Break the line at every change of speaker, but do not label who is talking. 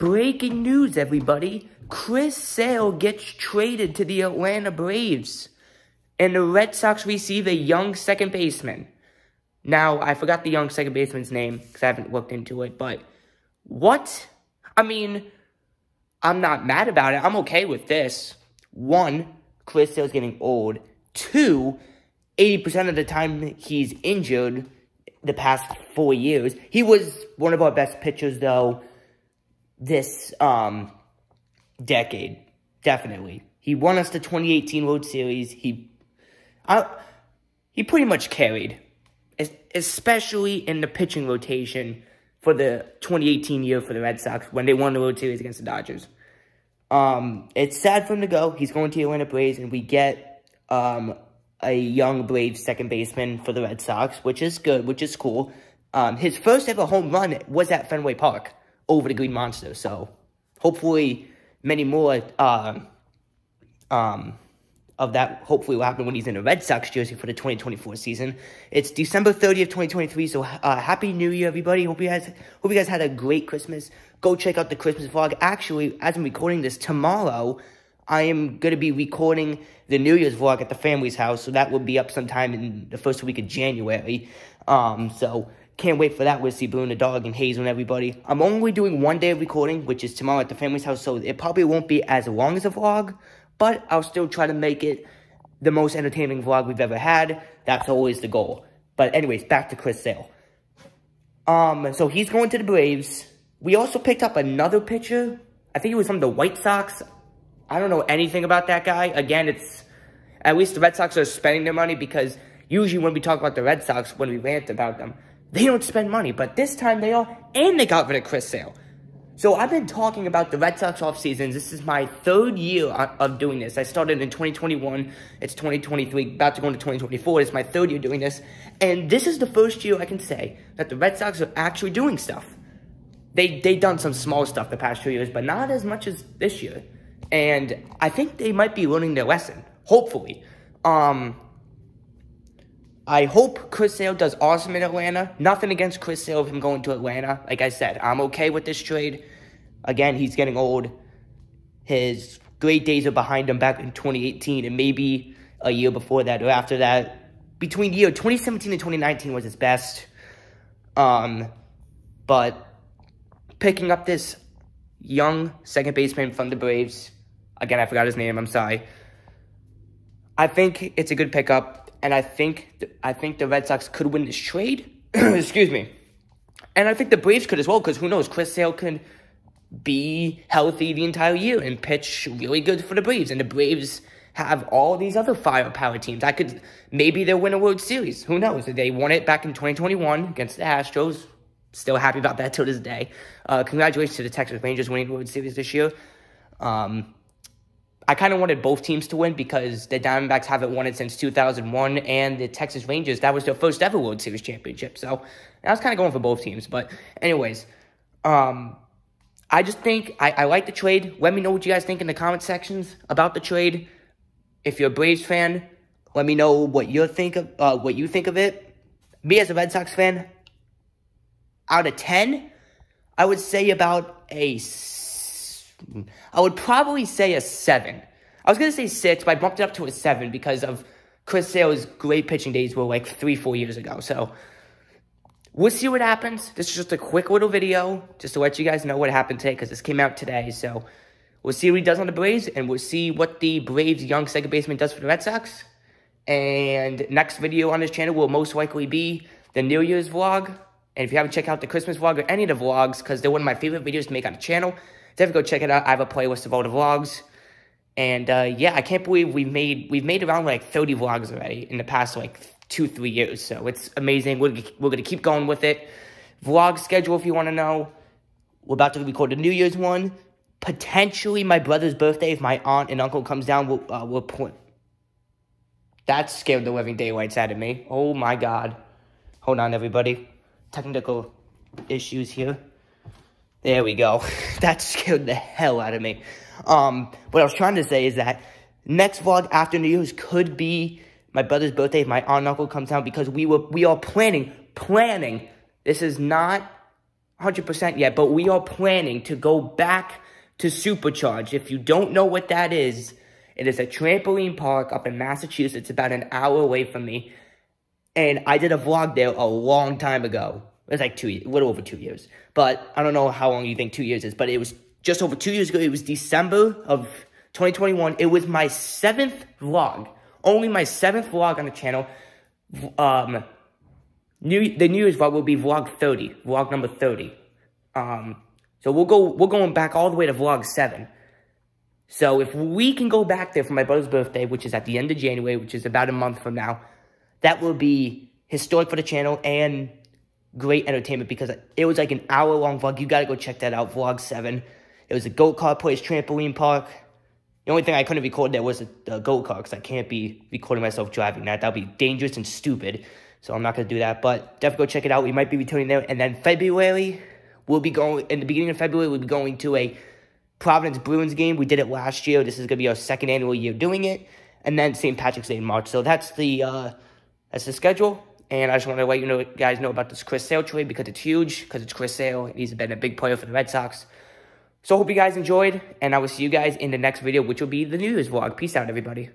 Breaking news, everybody. Chris Sale gets traded to the Atlanta Braves. And the Red Sox receive a young second baseman. Now, I forgot the young second baseman's name because I haven't looked into it, but what? I mean, I'm not mad about it. I'm okay with this. One, Chris Sale's getting old. Two, 80% of the time he's injured the past four years. He was one of our best pitchers, though, this um, decade. Definitely. He won us the 2018 World Series. He, I, he pretty much carried, especially in the pitching rotation for the 2018 year for the Red Sox when they won the World Series against the Dodgers. Um, it's sad for him to go. He's going to the Atlanta Braves, and we get um, a young Braves second baseman for the Red Sox, which is good, which is cool. Um, his first ever home run was at Fenway Park over the Green Monster, so hopefully many more uh, um, of that hopefully will happen when he's in a Red Sox jersey for the 2024 season. It's December 30th, 2023, so uh, Happy New Year, everybody. Hope you guys hope you guys had a great Christmas. Go check out the Christmas vlog. Actually, as I'm recording this, tomorrow, I am going to be recording the New Year's vlog at the family's house, so that will be up sometime in the first week of January. Um, so, can't wait for that with see Blue and the dog and Hazel and everybody. I'm only doing one day of recording, which is tomorrow at the family's house, so it probably won't be as long as a vlog, but I'll still try to make it the most entertaining vlog we've ever had. That's always the goal. But anyways, back to Chris Sale. Um, so he's going to the Braves. We also picked up another pitcher. I think it was from the White Sox. I don't know anything about that guy. Again, it's at least the Red Sox are spending their money because usually when we talk about the Red Sox, when we rant about them, they don't spend money. But this time they are, and they got rid of Chris Sale. So I've been talking about the Red Sox off seasons. This is my third year of doing this. I started in 2021. It's 2023, about to go into 2024. It's my third year doing this. And this is the first year I can say that the Red Sox are actually doing stuff. They they've done some small stuff the past two years, but not as much as this year. And I think they might be learning their lesson. Hopefully. Um, I hope Chris Sale does awesome in Atlanta. Nothing against Chris Sale of him going to Atlanta. Like I said, I'm okay with this trade. Again, he's getting old. His great days are behind him back in 2018 and maybe a year before that or after that. Between year 2017 and 2019 was his best. Um, but picking up this young second baseman from the Braves, again, I forgot his name, I'm sorry. I think it's a good pickup and I think I think the Red Sox could win this trade. Excuse me. And I think the Braves could as well, because who knows? Chris Sale could be healthy the entire year and pitch really good for the Braves. And the Braves have all these other firepower teams. I could maybe they'll win a World Series. Who knows? They won it back in 2021 against the Astros. Still happy about that till this day. Uh, congratulations to the Texas Rangers winning the World Series this year. Um, I kind of wanted both teams to win because the Diamondbacks haven't won it since 2001, and the Texas Rangers, that was their first ever World Series championship. So I was kind of going for both teams. But, anyways, um, I just think I, I like the trade. Let me know what you guys think in the comment sections about the trade. If you're a Braves fan, let me know what you think of uh, what you think of it. Me as a Red Sox fan, out of 10, I would say about a I would probably say a seven. I was going to say six, but I bumped it up to a seven because of Chris Sale's great pitching days were like three, four years ago. So we'll see what happens. This is just a quick little video just to let you guys know what happened today because this came out today. So we'll see what he does on the Braves and we'll see what the Braves young second baseman does for the Red Sox. And next video on this channel will most likely be the New Year's vlog. And if you haven't checked out the Christmas vlog or any of the vlogs, because they're one of my favorite videos to make on the channel, definitely go check it out. I have a playlist of all the vlogs. And uh, yeah, I can't believe we've made we've made around like 30 vlogs already in the past like two, three years. So it's amazing. We're, we're going to keep going with it. Vlog schedule, if you want to know. We're about to record a New Year's one. Potentially my brother's birthday if my aunt and uncle comes down. We'll, uh, we'll put... That scared the living daylights out of me. Oh my god. Hold on, everybody. Technical issues here. There we go. that scared the hell out of me. Um, what I was trying to say is that next vlog after New Year's could be my brother's birthday if my aunt and uncle comes down because we were we are planning, planning. This is not 100% yet, but we are planning to go back to Supercharge. If you don't know what that is, it is a trampoline park up in Massachusetts, about an hour away from me. And I did a vlog there a long time ago. It was like two, a little over two years. But I don't know how long you think two years is, but it was just over two years ago. It was December of 2021. It was my seventh vlog. Only my seventh vlog on the channel. Um, new the New Year's vlog will be vlog 30, vlog number 30. Um, so we'll go, we're going back all the way to vlog 7. So if we can go back there for my brother's birthday, which is at the end of January, which is about a month from now, that will be historic for the channel and great entertainment because it was like an hour long vlog. You got to go check that out, vlog 7. It was a go-kart place, trampoline park. The only thing I couldn't record there was the go-kart because I can't be recording myself driving that. That would be dangerous and stupid. So I'm not to do that. But definitely go check it out. We might be returning there. And then February, we'll be going, in the beginning of February, we'll be going to a Providence Bruins game. We did it last year. This is to be our second annual year doing it. And then St. Patrick's Day in March. So that's the uh, that's the schedule. And I just want to let you know, guys know about this Chris Sale trade because it's huge, because it's Chris Sale. and He's been a big player for the Red Sox. So I hope you guys enjoyed, and I will see you guys in the next video, which will be the New Year's vlog. Peace out, everybody.